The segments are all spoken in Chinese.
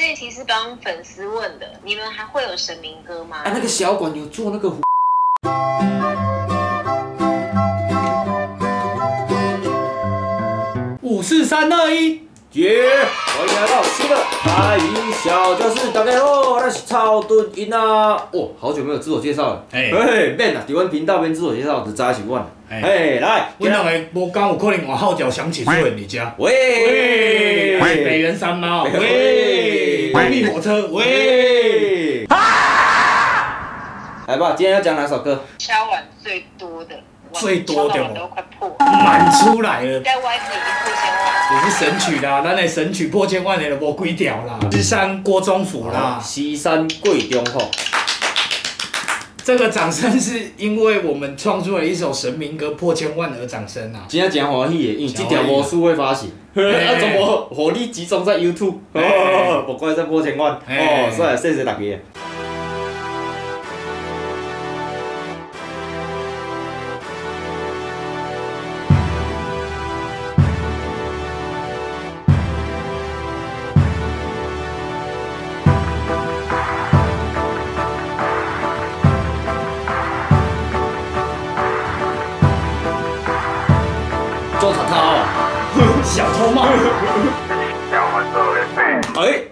这一题是帮粉丝问的，你们还会有神明歌吗？啊，那个小馆有做那个五四三二一，耶！欢迎来到新的台语小教室，大家好，我是超墩音啊。哦，好久没有自我介绍了。哎嘿，免啦，伫阮频道边自我介绍，就早是阮。哎嘿，来，我两个无讲有可能换号角响起出现你家。喂喂，北原山猫，喂喂，秘密火车，喂，喂。来吧，今天要讲哪首歌？敲碗最多的，最多的敲到碗都快，满出来了。在 Y 字已经破千万。也是神曲啦，咱的神曲破千万的都无几条啦。西山郭宗府啦，西山贵中吼。这个掌声是因为我们创作了一首神明歌破千万而掌声啊。今天真欢喜的，因为这条魔术会发行，嘿 啊，怎么火力集中在 YouTube？嘿哦，不怪在破千万，哦，所以谢谢大家。哎，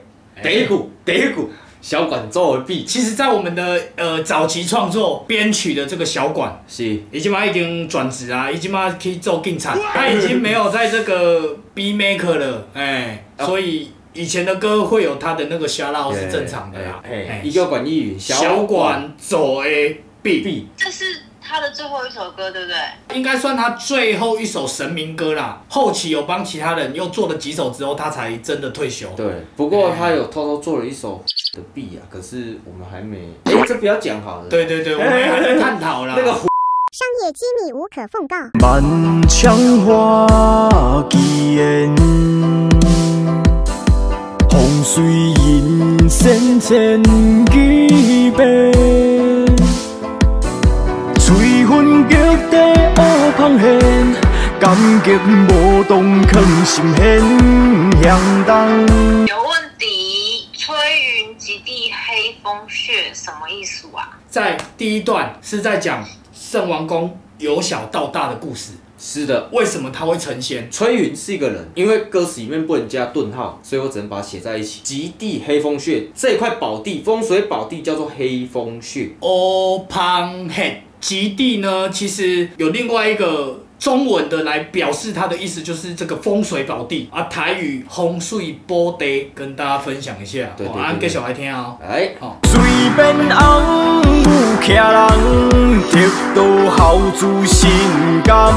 第一股，第一股，小管做为 B，，其实，在我们的呃早期创作编曲的这个小管，是。已经嘛已经转职啊，已经嘛可以做警察，他已经没有在这个 B maker 了，哎，所以以前的歌会有他的那个 shout out 是正常的啦，一个管义语，小管走 A B B，这是他的最后一首歌，对不对？应该算他最后一首神明歌啦。后期有帮其他人又做了几首之后，他才真的退休。对。不过他有偷偷做了一首的弊啊，可是我们还没，哎，这不要讲好了。，对对对，我们还在探讨啦。那个商业机密无可奉告。满腔花奇言，风水引线千几遍，感激无动藏心弦，响动。有问题，吹云极地黑风穴什么意思啊？在第一段是在讲圣王宫由小到大的故事，是的。为什么他会成仙？崔云是一个人，因为歌词里面不能加顿号，所以我只能把它写在一起。极地黑风穴这块宝地，风水宝地叫做黑风穴。欧胖黑极地呢，其实有另外一个中文的来表示它的意思，就是这个风水宝地啊。台语风水宝地跟大家分享一下，对对对哦啊，给小孩听哦。来，随便红有徛人，得到孝子心甘。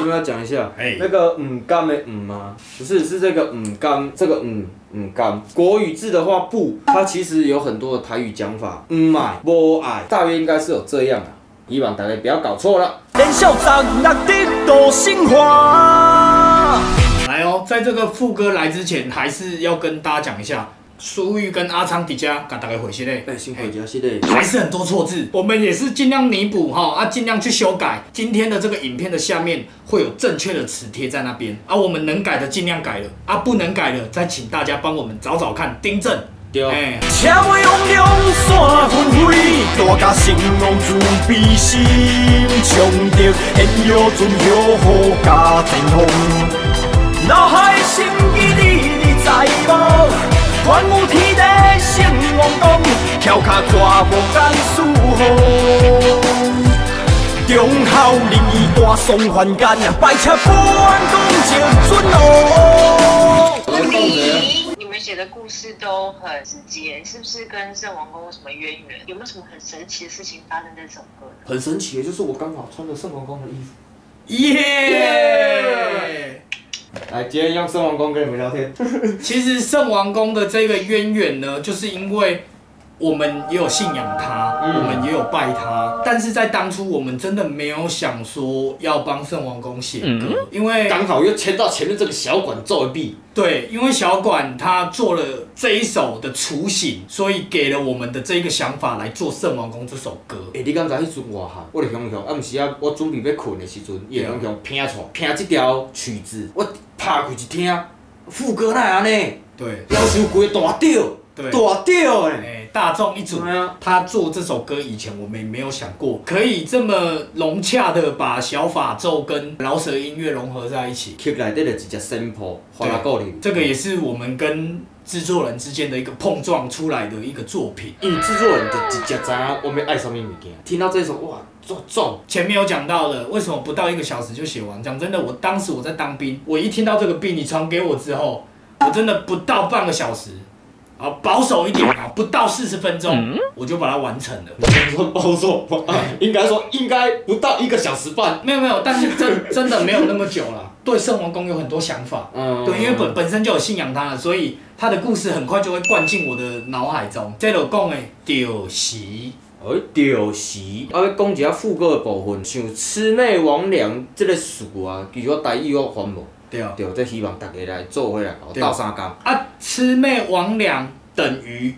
我们要讲一下，哎那个嗯干的嗯吗？不是，是这个嗯干，这个嗯嗯干。国语字的话不，它其实有很多的台语讲法，嗯买不爱，大约应该是有这样啊。希望大家不要搞错了。连笑十六得到升华。来哦，在这个副歌来之前，还是要跟大家讲一下，苏玉跟阿昌迪家给大家回信嘞。哎，辛苦家谢谢。还是很多错字，我们也是尽量弥补哈啊，尽量去修改。今天的这个影片的下面会有正确的词贴在那边啊，我们能改的尽量改了啊，不能改的再请大家帮我们找找看订正。对，哎，车尾往两线纷飞，大家成龙自卑心，冲着现药准药好加天风。脑海心机你你知无？万有天地圣王公，翘脚大无敢输好。忠孝仁义大宋凡间，拜车半公就准哦。的故事都很直接，是不是跟圣王宫有什么渊源？有没有什么很神奇的事情发生在这首歌？很神奇，就是我刚好穿着圣王宫的衣服。耶！来，今天用圣王宫跟你们聊天。其实圣王宫的这个渊源呢，就是因为我们也有信仰他，嗯我们也有拜他，但是在当初我们真的没有想说要帮圣王宫写歌，因为刚好又牵到前面这个小管奏一臂。对，因为小管他做了这一首的雏形，所以给了我们的这一个想法来做圣王宫这首歌。诶、你敢知迄阵外下，我就雄雄，啊，毋是啊，我准备要困的时阵，伊会雄雄拼出拼这条曲子，我拍开一听，副歌哪会安尼？对要求规个大调，对大调诶。哎，大众一组。他做这首歌以前，我们也没有想过可以这么融洽的把小法咒跟饶舌音乐融合在一起。曲内底就直接 sample 花拉够里，这个也是我们跟制作人之间的一个碰撞出来的一个作品。因为制作人就直接知影我们爱什么物件。听到这首哇，这中，前面有讲到了，为什么不到一个小时就写完？讲真的，我当时我在当兵，我一听到这个病，你传给我之后，我真的不到半个小时，啊，保守一点啊，不到四十分钟，我就把它完成了。你说保守吧，应该说应该不到一个小时半。没有没有，但是真 真的没有那么久了。对圣王宫有很多想法，嗯对，因为本本身就有信仰他了，所以他的故事很快就会灌进我的脑海中。这就讲的就是哎，就是，啊，要讲一下副歌的部分，像“魑魅魍魉”这个词啊，其实我台语我翻无，对啊，对，这希望大家来做伙来搞对斗相共。啊，魑魅魍魉等于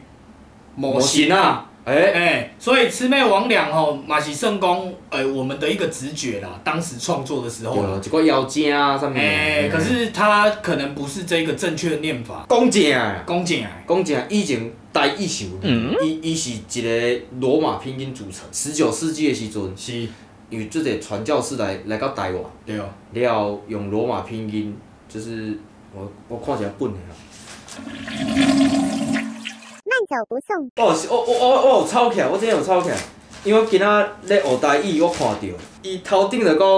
魔神啊。哎，哎、所以魑魅魍魉吼，马是圣公，呃，我们的一个直觉啦。当时创作的时候啦，对，一个妖精啊，上面？哎、可是它可能不是这个正确的念法。讲正的，恭敬哎，讲正，以前台语是有，伊伊是一个罗马拼音组成。十九世纪的时阵，是，因为这个传教士来来到台湾，对哦。了用罗马拼音，就是我我看起来笨的啦。慢走不送。哦，是，我我我我有抄起来，我真的有抄起来，因为我今仔咧学台语，我看到，伊头顶就讲，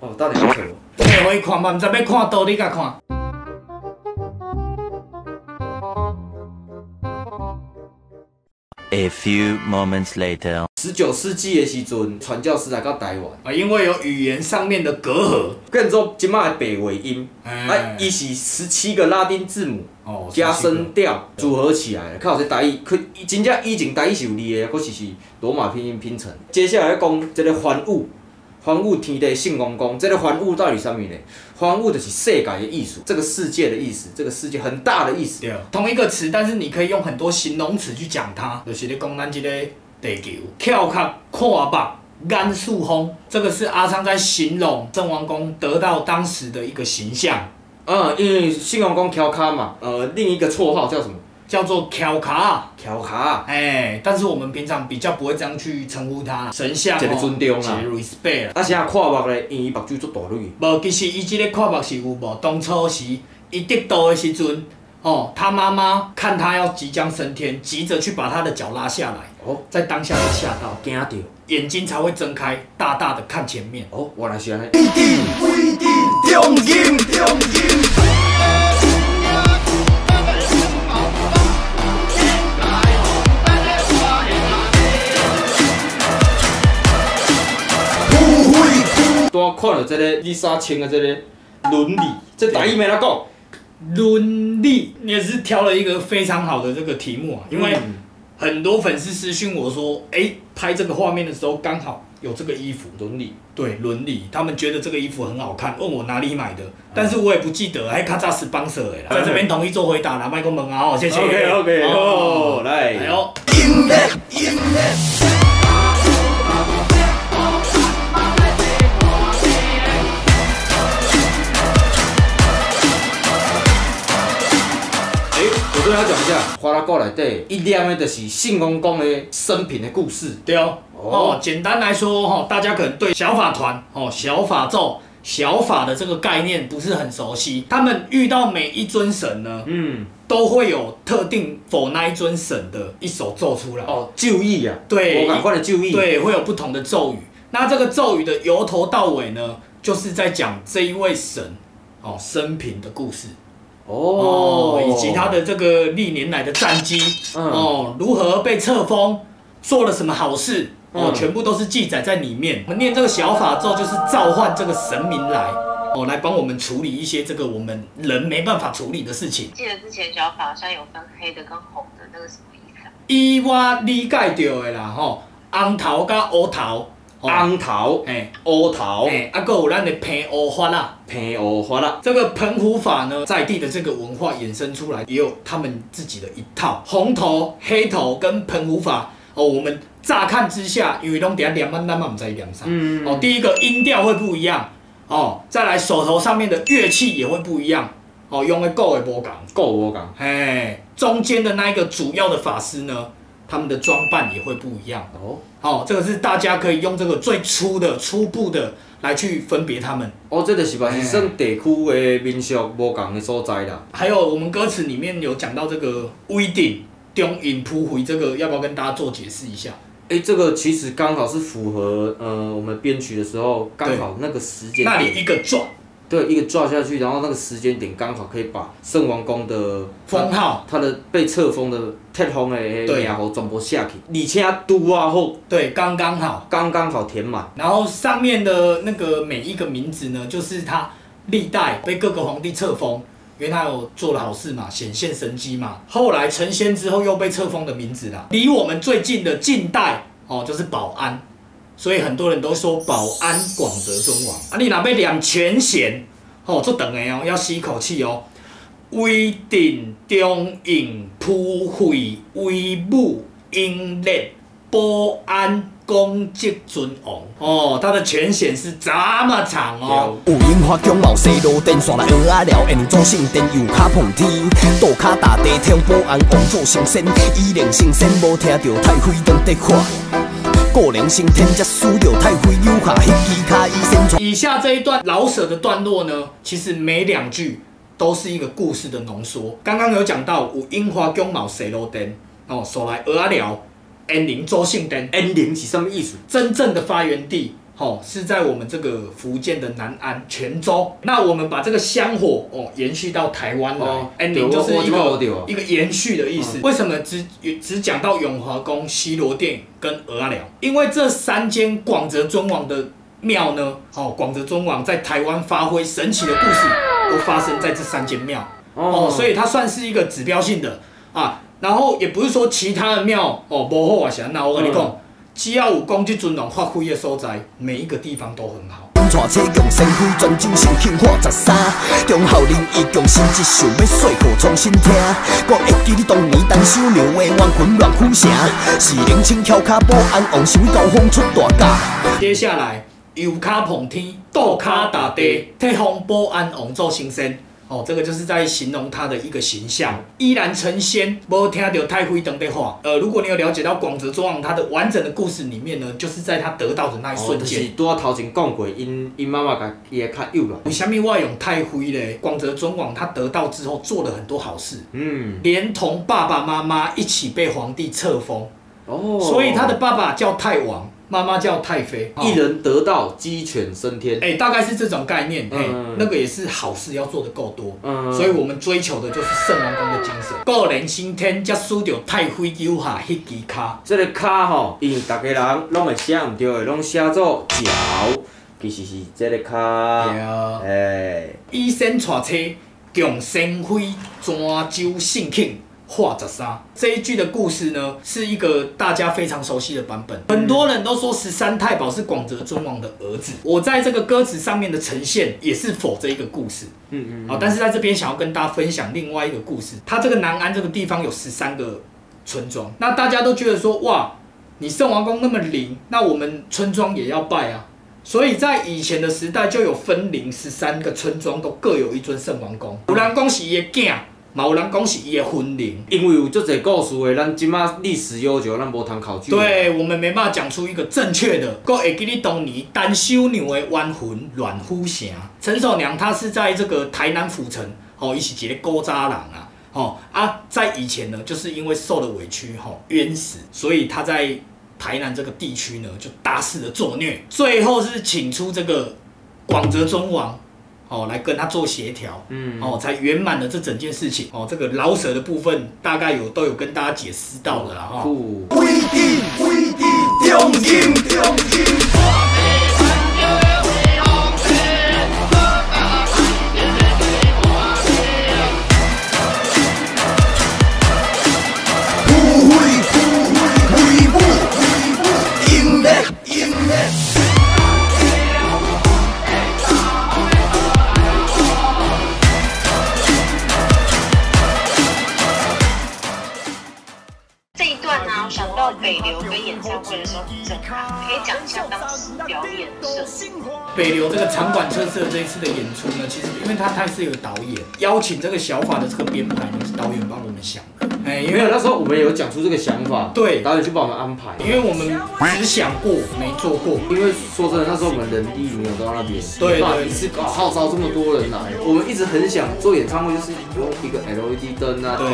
哦，等下我找。你可以看嘛，毋知要看倒，你甲看。A few moments later. 十九世纪的时阵，传教士来到台湾，啊，因为有语言上面的隔阂。跟做即摆的白话音，啊，哎伊是十七个拉丁字母哦加声调组合起来的，靠这台语，佢真正以前台语是有字的，可是是罗马拼音拼成。接下来要讲这个环物，环物天地圣公公，这个环物到底是啥物呢？环物就是世界的意思，这个世界的意思，这个世界很大的意思。对，同一个词，但是你可以用很多形容词去讲它，就是咧讲咱这个地球翘壳、看目、眼树风，这个是阿昌在形容郑王公得到当时的一个形象，嗯，因为圣公公翘卡嘛，呃，另一个绰号叫什么？叫做翘卡。翘卡。哎，但是我们平常比较不会这样去称呼他，神像、哦、一个尊重啦一个 respect 啦。啊，啥看目咧？因为伊目睭足大蕊。无，其实伊即个看目是有无？当初时伊得道的时阵，哦，他妈妈看他要即将升天，急着去把他的脚拉下来，哦，在当下就吓到，惊到。眼睛才会睁开，大大的看前面。哦，原来是安尼。中音中音。不会多看了这个丽莎穿的这个伦理，这台语没哪讲。伦理，你也是挑了一个非常好的这个题目啊，因为嗯很多粉丝私讯我说，哎、拍这个画面的时候刚好有这个衣服。伦理，对伦理，他们觉得这个衣服很好看，问我哪里买的，但是我也不记得，还咔嚓是帮手的啦，在这边统一做回答啦，麦克门啊，哦，谢谢。OK OK，来，来哦，要讲一下，花拉告内底，一念的就是信公公的生平的故事。对哦，哦哦，简单来说哈，大家可能对小法团哦、小法咒、小法的这个概念不是很熟悉。他们遇到每一尊神呢，嗯，都会有特定否那一尊神的一首咒出来。哦，咒语啊，对我赶快的咒语。，对，会有不同的咒语。那这个咒语的由头到尾呢，就是在讲这一位神哦生平的故事哦，以及他的这个历年来的战绩、嗯哦，如何被册封，做了什么好事哦，嗯全部都是记载在里面。我们念这个小法咒，就是召唤这个神明来哦，来帮我们处理一些这个我们人没办法处理的事情。记得之前小法好像有分黑的跟红的，那个什么意思啊？依我理解到的啦吼，红头甲乌头，哦红头、哎乌头、哎，啊，还有咱的平乌法啦。平乌法啦。这个澎湖法呢，在地的这个文化衍生出来，也有他们自己的一套红头、黑头跟澎湖法。哦，我们乍看之下，因为拢点两万，咱嘛唔知两啥。嗯哦，第一个音调会不一样。哦，再来手头上面的乐器也会不一样。哦，用的够的无共。够我讲，嘿，中间的那一个主要的法师呢，他们的装扮也会不一样。哦哦，这个是大家可以用这个最初的、初步的来去分别他们。哦，这个是吧是算地区的民俗无共的所在啦。还有我们歌词里面有讲到这个威顶中引扑回，这个要不要跟大家做解释一下？哎、这个其实刚好是符合呃我们编曲的时候，刚好那个时间那里，一个转对，一个抓下去，然后那个时间点刚好可以把圣王宫的封号，他的被册封的铁封的名号全部下去，而且拄啊好，对，刚刚好。刚刚好填满。然后上面的那个每一个名字呢，就是他历代被各个皇帝册封，因为他有做了好事嘛，显现神迹嘛。后来成仙之后又被册封的名字啦。离我们最近的近代哦，就是保安，所以很多人都说保安广泽尊王啊。你若要念全衔哦，做等的哦，要吸一口气哦。威定中应普惠威武英烈保安公职尊王哦，他的全衔是这么长哦。有樱花宫冒西路电线来蚵仔寮，因祖圣殿右卡碰天，倒卡打地天保安王做成仙，以灵成仙无听到太妃当得喊，个人升天才输着太妃右下迄支骹医生传。以下这一段老舍的段落呢，其实每两句都是一个故事的浓缩。刚刚有讲到有樱花宫毛谁路灯哦，所来蚵仔寮，恩宁周姓灯，N 零是什么意思？真正的发源地。哦，是在我们这个福建的南安泉州。那我们把这个香火哦延续到台湾来哦，ending 对我我就是一个一个延续的意思。为什么只只讲到永华宫、西罗殿跟鹅阿寮？因为这三间广泽尊王的庙呢，哦，广泽尊王在台湾发挥神奇的故事，都发生在这三间庙。哦，所以它算是一个指标性的啊。然后也不是说其他的庙哦不好啊，啥那我跟你讲，只要有公职尊王发挥的所在，每一个地方都很好。带车强先开专精神庆贺十三，忠孝仁义强心一想要说好重新听。我会记你当年单手娘的冤魂乱虎城，是灵清翘脚保安王，是为高峰出大架。接下来右卡碰天，倒卡打地，替风保安王做新生。哦，这个就是在形容他的一个形象，依然成仙，无听到太妃等的话。呃，如果你有了解到广泽尊王他的完整的故事里面呢，就是在他得到的那一哦，就是瞬间。拄啊头前讲过，因因妈妈甲伊的较幼了。为什么我要用太妃嘞？广泽尊王他得到之后做了很多好事，嗯，连同爸爸妈妈一起被皇帝册封，哦，所以他的爸爸叫太王，妈妈叫太妃。一人得道，鸡犬升天。哎、大概是这种概念，哎、嗯那个也是好事要做的够多，嗯所以我们追求的就是圣王宫的精神。个人升天，才输掉太妃脚下迄支卡。这个卡吼，因大家人拢会写毋对的，拢写做脚，其实是这个卡。对啊哎，以身带车，强先妃，专州姓庆。画着杀这一句的故事呢，是一个大家非常熟悉的版本。很多人都说十三太保是广泽尊王的儿子。我在这个歌词上面的呈现也是否这一个故事。嗯嗯，好，但是在这边想要跟大家分享另外一个故事。它这个南安这个地方有十三个村庄，那大家都觉得说，哇，你圣王宫那么灵，那我们村庄也要拜啊。所以在以前的时代就有分灵，十三个村庄都各有一尊圣王宫。有人讲是伊的囝，嘛有人讲是伊的魂灵。因为有足侪故事的，咱即马历史悠久，咱无通考据。，对我们没办法讲出一个正确的。我会记你当年单修牛的冤魂阮虎城，陈守娘她是在这个台南府城，哦，伊是一个古早人啊，哦啊，在以前呢，就是因为受了委屈，吼、冤死，所以他在台南这个地区呢，就大肆的作虐，最后是请出这个广泽尊王。哦，来跟他做协调，嗯哦，才圆满了这整件事情。哦，这个老舍的部分大概有都有跟大家解释到了啦，哈、酷。演唱会的时候很震撼，可以讲一下当时表演的设计。北流这个场馆特色这一次的演出呢，其实因为他他是有导演，邀请这个小法的这个编排呢是导演帮我们想的，哎，因没有，为那时候我们有讲出这个想法，对导演就帮我们安排。因为我们只想过没做过，因为说真的，那时候我们人力没有到那边，对对一次搞号召这么多人来。我们一直很想做演唱会，就是用一个 LED 灯啊，对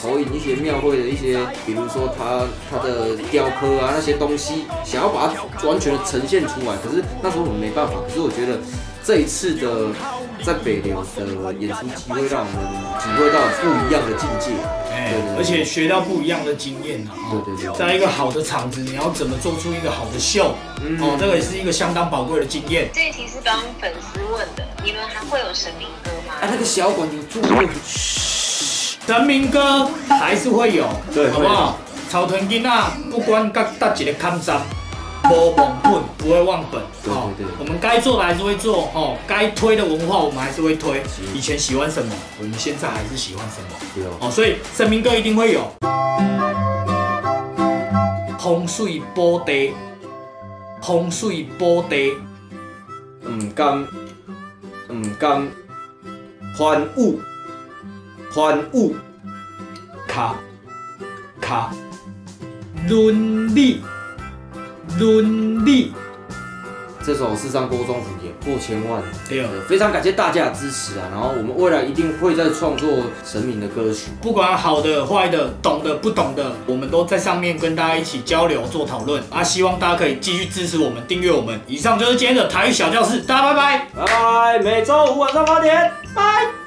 投影一些庙会的一些，比如说它它的雕刻啊那些东西，想要把它完全的呈现出来。可是那时候我们没办法。可是我觉得这一次的在北流的演出机会，让我们体会到不一样的境界。哎对对，而且学到不一样的经验啊。哦对对对在一个好的场子，你要怎么做出一个好的秀？嗯哦，这个也是一个相当宝贵的经验。这一题是帮粉丝问的，你们还会有神明歌吗？哎，那个小馆有做过，神明歌还是会有，对好不好？草屯囡仔不管各大几个看站，无忘本，不会忘本。对哦对对我们该做的还是会做，哦，该推的文化我们还是会推。以前喜欢什么，我们现在还是喜欢什么。对哦，哦，所以神明哥一定会有。风水宝地，风水宝地，唔甘唔甘欢舞欢舞卡卡，伦理伦理，这首《四上郭庄虎》也破千万，对呃非常感谢大家的支持啊！然后我们未来一定会再创作神明的歌曲。不管好的坏的，懂的不懂的，我们都在上面跟大家一起交流做讨论啊！希望大家可以继续支持我们，订阅我们。以上就是今天的台语小教室，大家拜拜。拜拜，每周五晚上八点，拜。